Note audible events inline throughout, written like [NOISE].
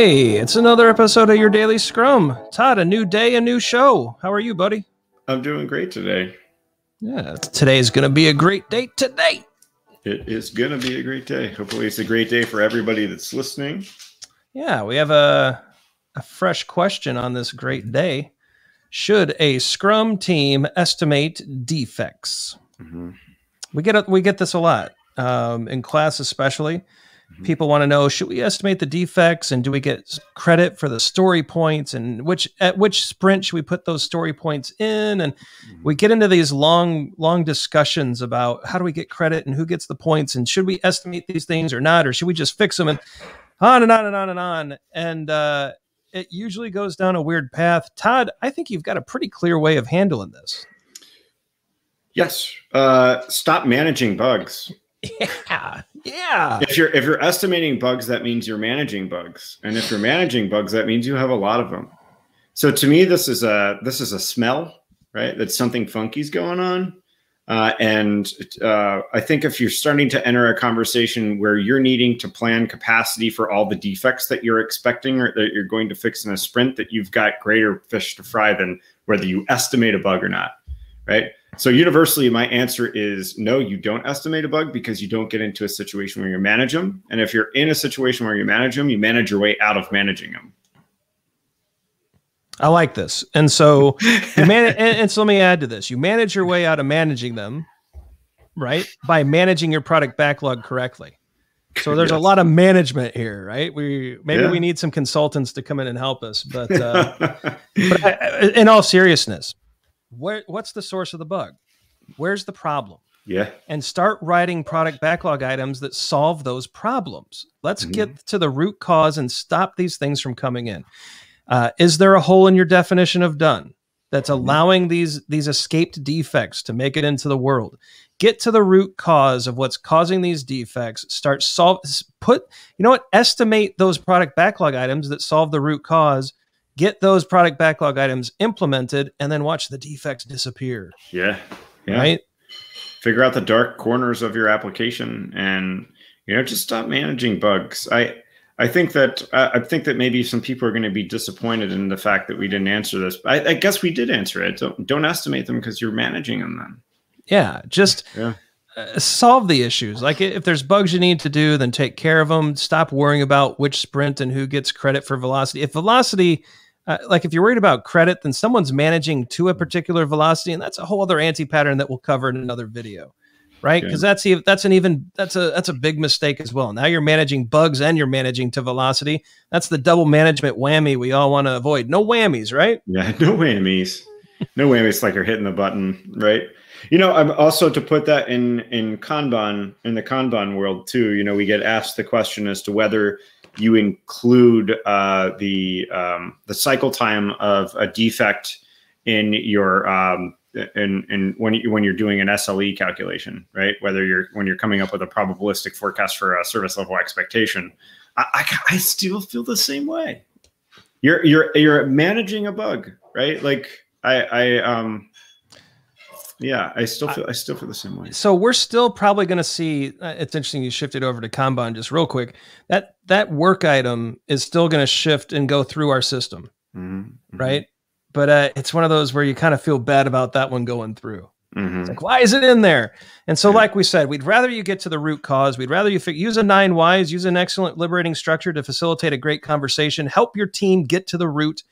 Hey, it's another episode of your Daily Scrum. Todd, a new day, a new show. How are you, buddy? I'm doing great today. Yeah, today's going to be a great day today. It is going to be a great day. Hopefully, it's a great day for everybody that's listening. Yeah, we have a, a fresh question on this great day. Should a Scrum team estimate defects? Mm-hmm. We get we get this a lot um, in class, especially. Mm-hmm. People want to know: Should we estimate the defects, and do we get credit for the story points, and which at which sprint should we put those story points in? And mm-hmm. we get into these long, long discussions about how do we get credit and who gets the points, and should we estimate these things or not, or should we just fix them? And on and on and on and on. And uh, it usually goes down a weird path. Todd, I think you've got a pretty clear way of handling this. Yes. Uh, stop managing bugs. Yeah. Yeah. If you're if you're estimating bugs, that means you're managing bugs. And if you're managing bugs, that means you have a lot of them. So to me, this is a this is a smell, right? That something funky's going on. Uh, and uh, I think if you're starting to enter a conversation where you're needing to plan capacity for all the defects that you're expecting or that you're going to fix in a sprint, that you've got greater fish to fry than whether you estimate a bug or not, right? So universally, my answer is no, you don't estimate a bug because you don't get into a situation where you manage them. And if you're in a situation where you manage them, you manage your way out of managing them. I like this. And so you man [LAUGHS] and, and so let me add to this. You manage your way out of managing them, right? By managing your product backlog correctly. So [LAUGHS] there's yes. a lot of management here, right? We maybe yeah. we need some consultants to come in and help us, but, uh, [LAUGHS] but I, in all seriousness, where what's the source of the bug? Where's the problem? Yeah. And start writing product backlog items that solve those problems. Let's mm-hmm. get to the root cause and stop these things from coming in. Uh, is there a hole in your definition of done that's mm-hmm. allowing these these escaped defects to make it into the world? Get to the root cause of what's causing these defects. Start solve put you know what estimate those product backlog items that solve the root cause get those product backlog items implemented, and then watch the defects disappear. Yeah. Yeah. Right. Figure out the dark corners of your application and you know just stop managing bugs. I I think that uh, I think that maybe some people are going to be disappointed in the fact that we didn't answer this. I, I guess we did answer it. Don't don't estimate them because you're managing them then. Yeah, just yeah. Uh, solve the issues. Like if there's bugs you need to do, then take care of them. Stop worrying about which sprint and who gets credit for velocity. If velocity uh, like if you're worried about credit, then someone's managing to a particular velocity, and that's a whole other anti-pattern that we'll cover in another video, right? Because that's that's an even that's a that's a big mistake as well. Now you're managing bugs and you're managing to velocity. That's the double management whammy we all want to avoid. No whammies, right? Yeah, [LAUGHS] no whammies. no whammies. Like you're hitting the button, right? You know, I'm also to put that in in Kanban in the Kanban world too. You know, we get asked the question as to whether you include uh, the um, the cycle time of a defect in your um, in, in when you, when you're doing an SLE calculation, right? Whether you're when you're coming up with a probabilistic forecast for a service level expectation, I, I, I still feel the same way. You're you're you're managing a bug, right? Like I I um yeah, I still feel I, I still feel the same way. So we're still probably going to see. Uh, it's interesting you shifted over to Kanban just real quick. That that work item is still going to shift and go through our system, mm-hmm, mm-hmm. right? But uh, it's one of those where you kind of feel bad about that one going through. Mm-hmm. It's like, why is it in there? And so, yeah. like we said, we'd rather you get to the root cause. We'd rather you use a nine whys, use an excellent liberating structure to facilitate a great conversation, help your team get to the root,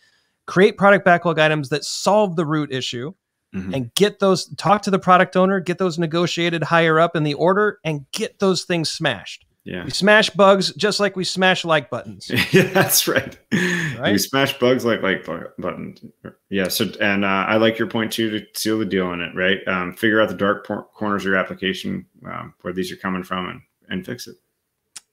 create product backlog items that solve the root issue mm-hmm. and get those talk to the product owner, get those negotiated higher up in the order and get those things smashed. Yeah. We smash bugs just like we smash like buttons. [LAUGHS] yeah, that's right. right. We smash bugs like like buttons. Yeah. So, and uh, I like your point too to seal the deal on it, right? Um, figure out the dark corners of your application, um, where these are coming from, and and fix it.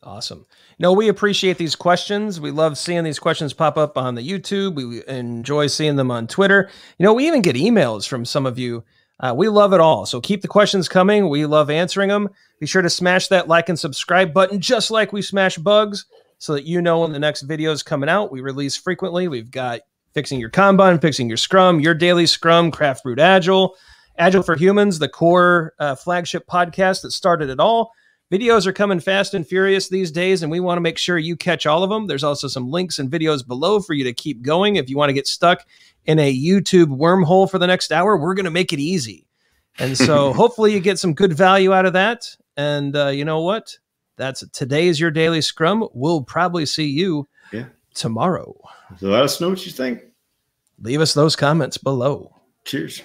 Awesome. No, we appreciate these questions. We love seeing these questions pop up on the YouTube. We enjoy seeing them on Twitter. You know, we even get emails from some of you. Uh, we love it all. So keep the questions coming. We love answering them. Be sure to smash that like and subscribe button, just like we smash bugs, so that you know when the next video is coming out. We release frequently. We've got fixing your Kanban, fixing your Scrum, your daily Scrum, Craft Brewed Agile, Agile for Humans, the core uh, flagship podcast that started it all Videos are coming fast and furious these days, and we want to make sure you catch all of them. There's also some links and videos below for you to keep going. If you want to get stuck in a YouTube wormhole for the next hour, we're going to make it easy. And so [LAUGHS] hopefully you get some good value out of that. And uh, you know what? That's today is your daily scrum. We'll probably see you Yeah. tomorrow. So let us know what you think. Leave us those comments below. Cheers.